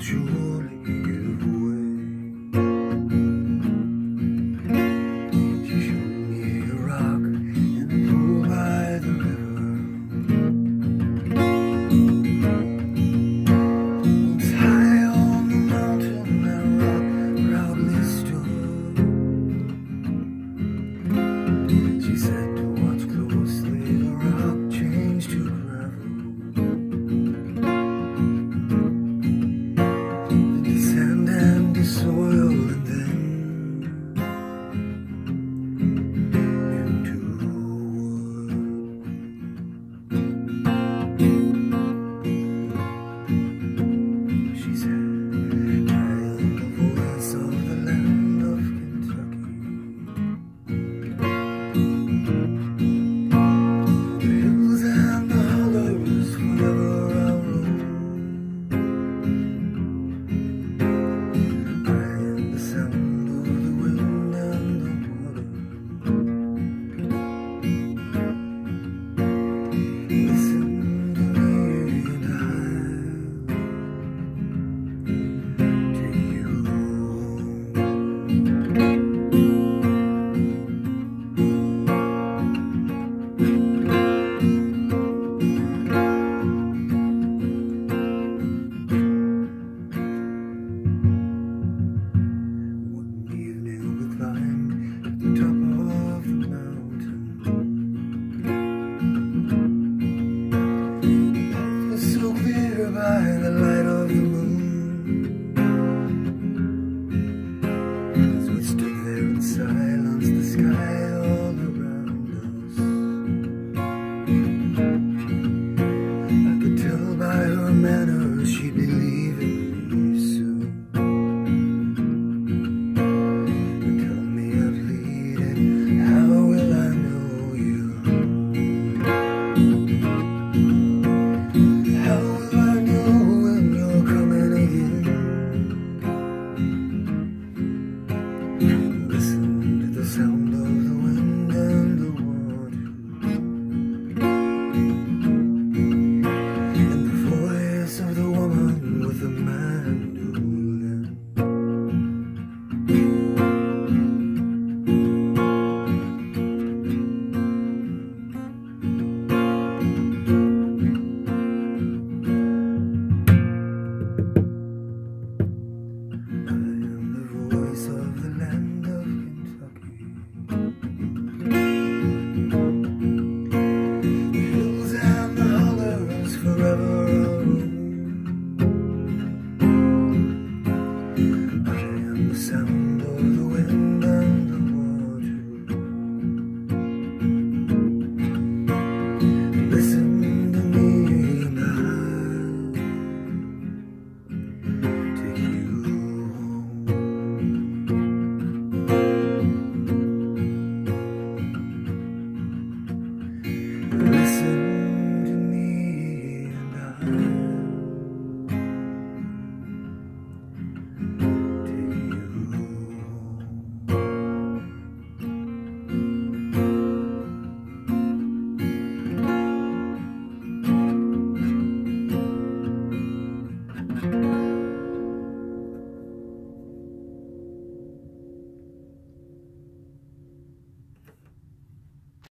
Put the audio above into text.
Julie. sky.